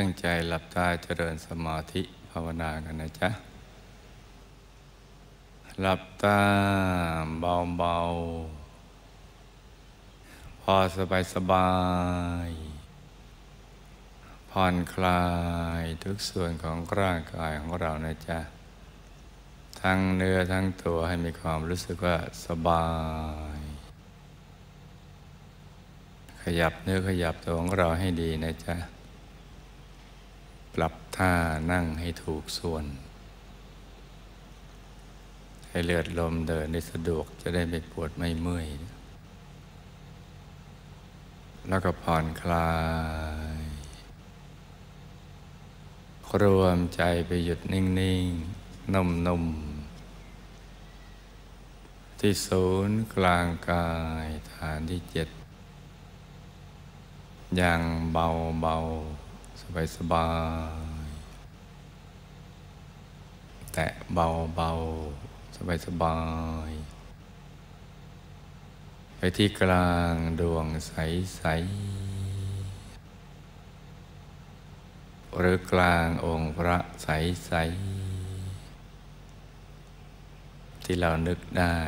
ตั้งใจหลับตาเจริญสมาธิภาวนากันนะจ๊ะ หลับตาเบาๆพอสบายสบาย ผ่อนคลายทุกส่วนของร่างกายของเรานะจ๊ะ ทั้งเนื้อทั้งตัวให้มีความรู้สึกว่าสบายขยับเนื้อขยับตัวของเราให้ดีนะจ๊ะ ท่านั่งให้ถูกส่วน ให้เลือดลมเดินได้สะดวกจะได้ไม่ปวดไม่เมื่อย แล้วก็ผ่อนคลาย รวมใจไปหยุดนิ่ง ๆ นุ่ม ๆ ที่ศูนย์กลางกายฐานที่เจ็ดอย่างเบา ๆ สบายสบาย แตะเบาเบาสบายสบายไปที่กลางดวงใสใสหรือกลางองค์พระใสใสที่เรานึกได้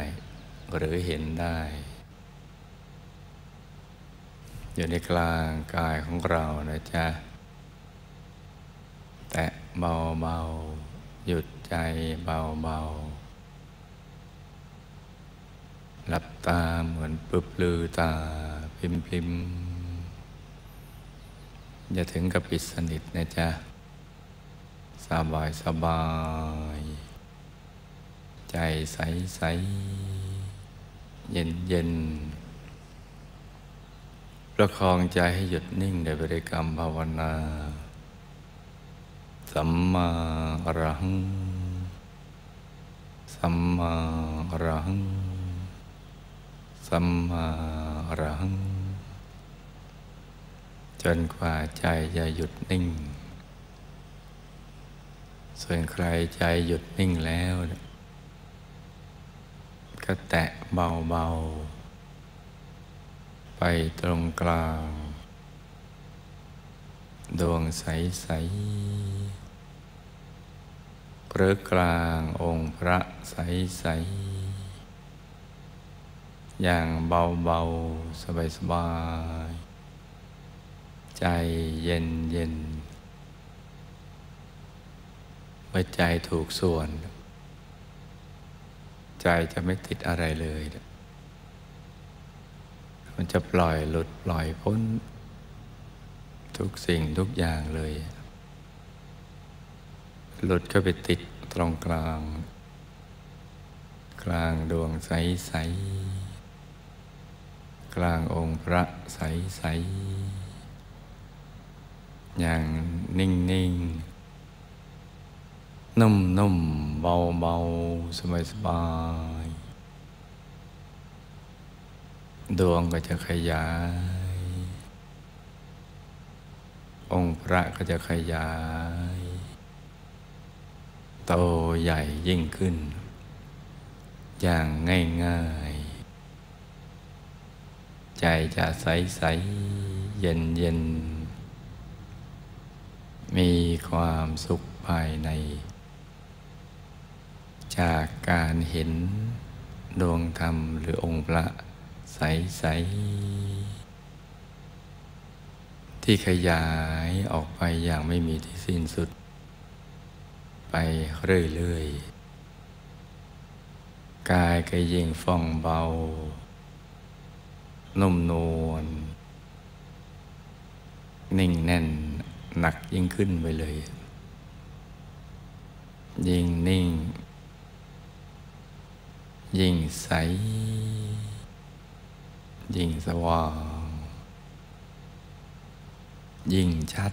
หรือเห็นได้ อยู่ในกลางกายของเรานะจ๊ะ แตะเบาเบาหยุด ใจเบาเบาหลับตาเหมือนปึบลือตาพิมพิมอย่าถึงกับปิดสนิทนะจ๊ะ สบายสบาย ใจใสใส เย็นเย็นประคองใจให้หยุดนิ่งในบริกรรมภาวนา สัมมาอรหัง สัมมาอรหัง สัมมาอรหัง จนกว่าใจจะหยุดนิ่ง ส่วนใครใจหยุดนิ่งแล้ว ก็แตะเบาๆ ไปตรงกลาง ดวงใส ๆ หรือกลางองค์พระใสใสอย่างเบาเบาสบายสบายใจเย็นเย็นเมื่อใจถูกส่วน ใจจะไม่ติดอะไรเลย มันจะปล่อยหลุดปล่อยพ้น ทุกสิ่งทุกอย่างเลย หลุดก็ไปติดตรงกลาง กลางดวงใสใสกลางองค์พระใสใสอย่างนิ่งนิ่งนุ่มนุ่มเบาเบาสบายสบายดวงก็จะขยาย องค์พระก็จะขยาย โตใหญ่ยิ่งขึ้น อย่างง่ายๆ ใจจะใสใสเย็นเย็นมีความสุขภายใน จากการเห็นดวงธรรมหรือองค์พระใสใสที่ขยายออกไปอย่างไม่มีที่สิ้นสุด เรื่อยๆ กายก็ยิ่งฟ่องเบา นุ่มนวล นิ่งแน่นหนักยิ่งขึ้นไปเลย ยิ่งนิ่ง ยิ่งใส ยิ่งสว่าง ยิ่งชัด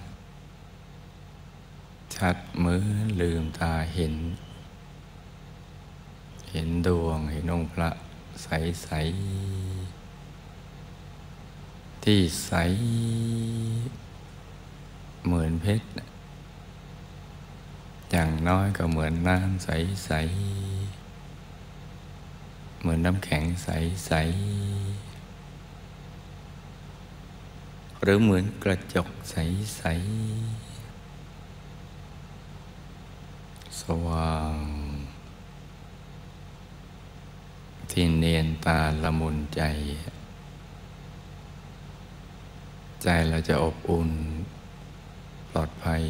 ชัดเหมือนลืมตาเห็น เห็นดวงเห็นองค์พระใสใสที่ใส เหมือนเพชรอย่างน้อยก็เหมือนน้ำใสใสเหมือนน้ำแข็งใสใสหรือเหมือนกระจกใสใส สว่าง ที่เนียนตาละมุนใจ ใจเราจะอบอุ่น ปลอดภัย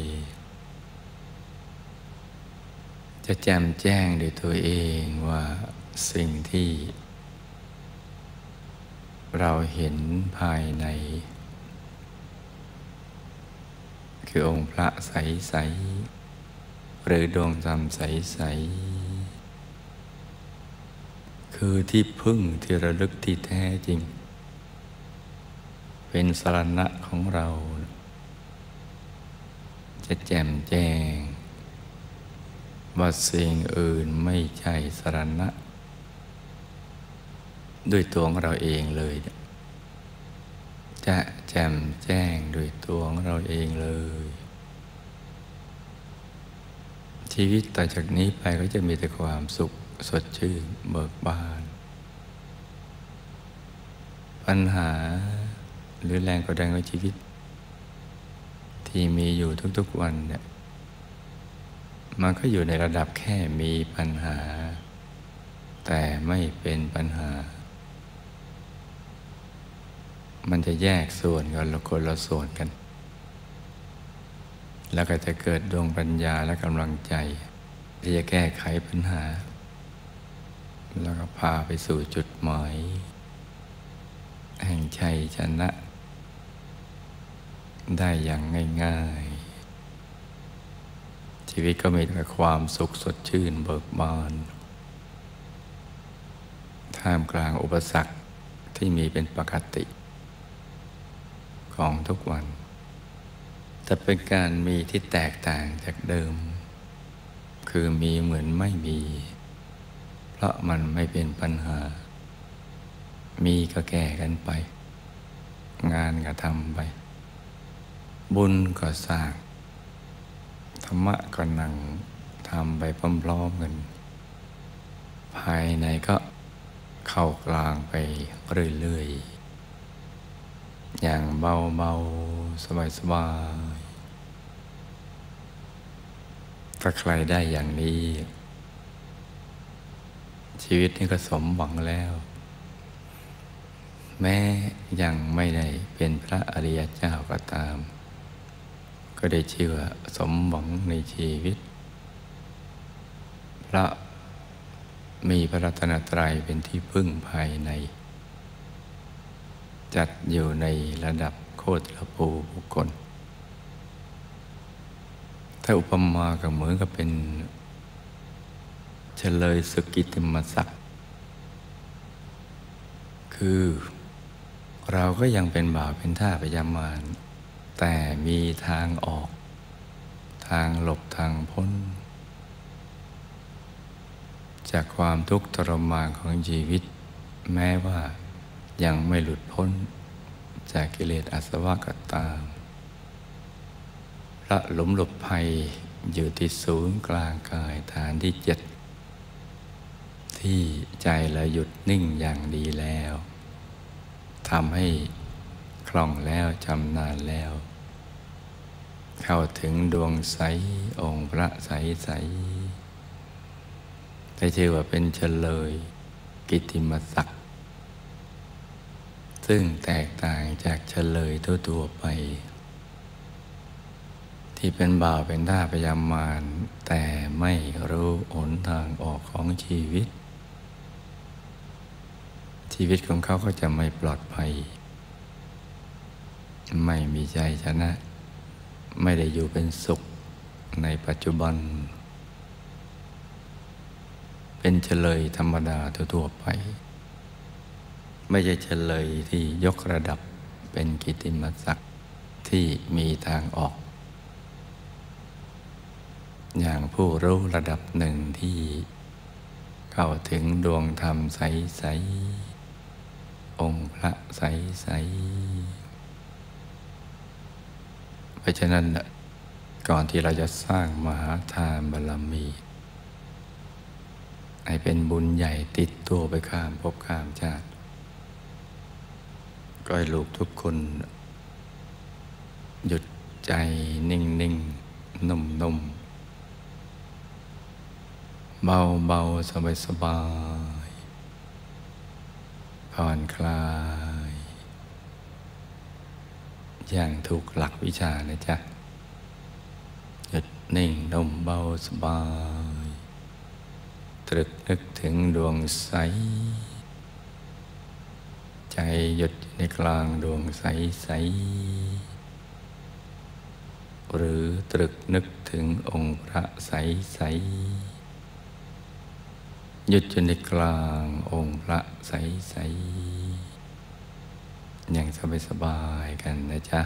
จะแจ่มแจ้งด้วยตัวเองว่าสิ่งที่ เราเห็นภายใน คือองค์พระใสๆ หรือดวงธรรมใส ๆ คือที่พึ่งที่ระลึกที่แท้จริง เป็นสรณะของเรา จะแจ่มแจ้ง ว่าสิ่งอื่นไม่ใช่สรณะ ด้วยตัวของเราเองเลย จะแจ่มแจ้งด้วยตัวของเราเองเลย ชีวิตต่อจากนี้ไปก็จะมีแต่ความสุขสดชื่นเบิกบาน ปัญหาหรือแรงกดดันของชีวิต ที่มีอยู่ทุกๆวันเนี่ยมันก็อยู่ในระดับแค่มีปัญหา แต่ไม่เป็นปัญหา มันจะแยกส่วนกันละคนละส่วนกัน แล้วก็จะเกิดดวงปัญญาและกำลังใจ ที่จะแก้ไขปัญหา แล้วก็พาไปสู่จุดหมาย แห่งชัยชนะ ได้อย่างง่ายๆ ชีวิตก็มีแต่ความสุขสดชื่นเบิกบาน ท่ามกลางอุปสรรคที่มีเป็นปกติ ของทุกวัน แต่เป็นการมีที่แตกต่างจากเดิม คือมีเหมือนไม่มี เพราะมันไม่เป็นปัญหา มีก็แก้กันไป งานก็ทำไป บุญก็สร้าง ธรรมะก็นั่งทำไปพร้อมๆกัน ภายในก็เข้ากลางไปเรื่อยๆ อย่างเบาๆ สบายๆ ถ้าใครได้อย่างนี้ ชีวิตนี้ก็สมหวังแล้ว แม้ยังไม่ได้เป็นพระอริยเจ้าก็ตาม ก็ได้ชื่อว่าสมหวังในชีวิต พระมีพระรัตนตรัยเป็นที่พึ่งภายใน จัดอยู่ในระดับโคตรภูบุคคล ถ้าอุปมาก็เหมือนกับเป็นเฉลยสกิติมศักดิ์คือเราก็ยังเป็นบ่าวเป็นท่าพยามารแต่มีทางออก ทางหลบทางพ้น จากความทุกข์ทรมานของชีวิต แม้ว่ายังไม่หลุดพ้น จากกิเลสอาสวะก็ตาม ระหลุมหลบภัยอยู่ที่ศูนย์กลางกายฐานที่เจ็ดที่ใจเราหยุดนิ่งอย่างดีแล้วทำให้คล่องแล้วจำนานแล้ว เข้าถึงดวงใส องค์พระใสใสได้ชื่อว่าเป็นเฉลย กิติมศักดิ์ซึ่งแตกต่างจากเฉลยทั่วๆไป ที่เป็นบ่าวเป็นท่าพยามารแต่ไม่รู้หนทางออกของชีวิต ชีวิตของเขาก็จะไม่ปลอดภัย ไม่มีใจชนะ ไม่ได้อยู่เป็นสุขในปัจจุบัน เป็นเฉลยธรรมดาทั่วไป ไม่ใช่เฉลยที่ยกระดับเป็นกิติมศักดิ์ที่มีทางออก อย่างผู้รู้ระดับหนึ่งที่ เข้าถึงดวงธรรมใส ๆ องค์พระใส ๆ เพราะฉะนั้นก่อนที่เราจะสร้างมหาทานบารมี ให้เป็นบุญใหญ่ติดตัวไปข้ามภพข้ามชาติ ก็ให้ลูกทุกคน หยุดใจนิ่ง ๆ นุ่ม ๆ เบาเบาสบายสบายผ่อนคลาย อย่างถูกหลักวิชานะจ๊ะหยุดนิ่งดมเบาสบาย ตรึกนึกถึงดวงใส ใจหยุดในกลางดวงใสใส หรือตรึกนึกถึงองค์พระใสใส หยุดอยู่ในกลางองค์พระใส ๆ อย่างสบาย ๆ กันนะจ๊ะ